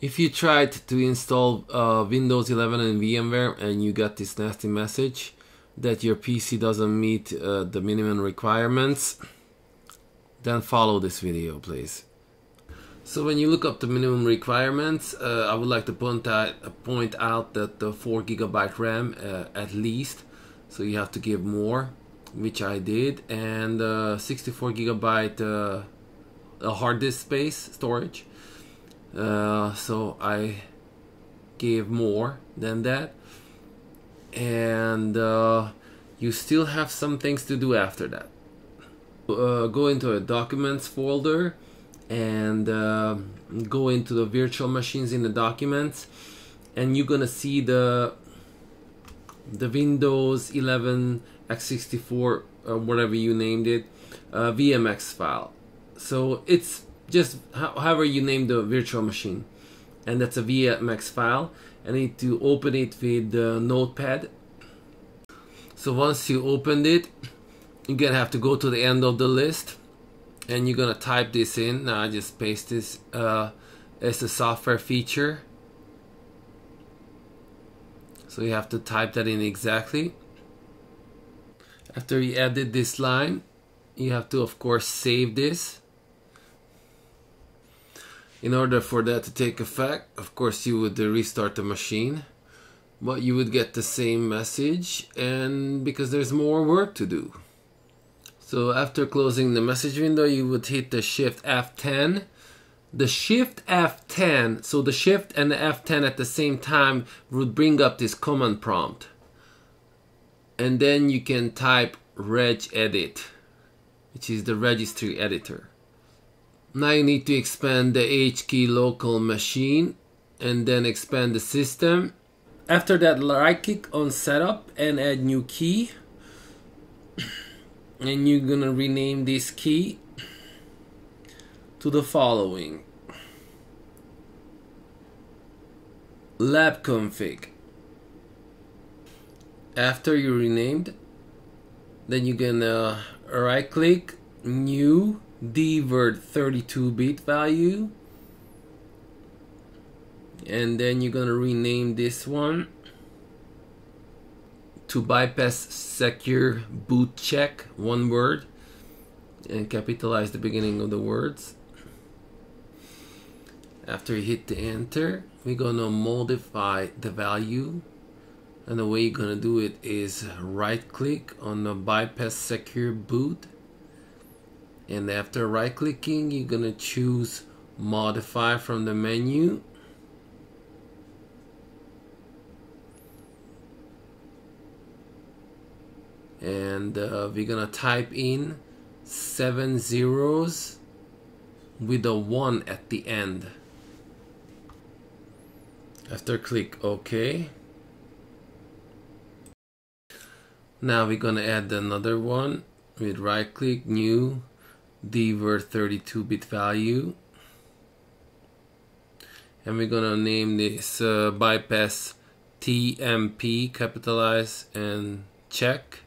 If you tried to install uh, Windows 11 and VMware and you got this nasty message that your PC doesn't meet uh, the minimum requirements, then follow this video please. So when you look up the minimum requirements, uh, I would like to point out, point out that the 4 gigabyte RAM uh, at least, so you have to give more, which I did, and uh, 64 gigabyte uh, hard disk space storage uh, so I gave more than that. And uh, you still have some things to do after that. Uh, go into a documents folder and uh, go into the virtual machines in the documents. And you're gonna see the the Windows 11 x64 or whatever you named it uh, VMX file. So it's just however you name the virtual machine. And that's a VMX file I need to open it with the notepad. So once you opened it you're gonna have to go to the end of the list and you're gonna type this in. Now I just paste this uh, as a software feature. So you have to type that in exactly. After you edit this line you have to of course save this in order for that to take effect, of course, you would restart the machine, but you would get the same message, and because there's more work to do. So after closing the message window, you would hit the Shift F10. The Shift F10, so the Shift and the F10 at the same time would bring up this command prompt. And then you can type regedit, which is the registry editor. Now you need to expand the H key local machine and then expand the system. After that, right click on setup and add new key. And you're gonna rename this key to the following. Lab config. After you renamed, then you're gonna right click, new, DWORD 32-bit value. And then you're gonna rename this one to bypass secure boot check one word and capitalize the beginning of the words. After you hit the enter we're gonna modify the value. And the way you're gonna do it is right click on the bypass secure boot and after right clicking you're gonna choose modify from the menu. And uh, we're gonna type in seven zeros with a one at the end. After click OK now we're gonna add another one with right click new DWORD 32-bit value. And we're gonna name this uh, bypass TMP capitalize and check.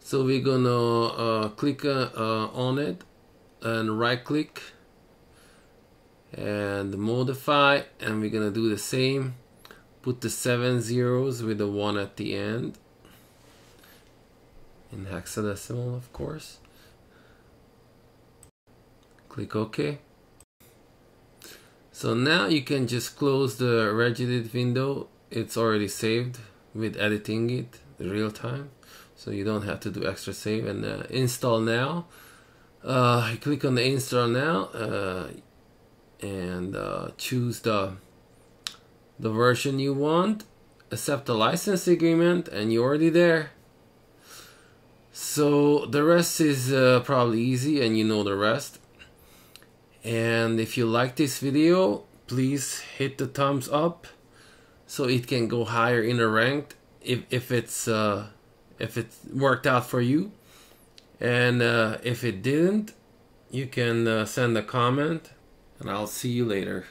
So we're gonna uh, click uh on it and right click and modify and we're gonna do the same put the seven zeros with the one at the end. In hexadecimal of course. Click OK. So now you can just close the regedit window. It's already saved with editing it real time. So you don't have to do extra save and uh, install now. Uh, click on the install now uh, and uh, choose the the version you want, accept the license agreement, and you're already there. So the rest is uh, probably easy and you know the rest. And if you like this video, please hit the thumbs up so it can go higher in the rank if, if it's uh, if it worked out for you. And uh, if it didn't, you can uh, send a comment and I'll see you later.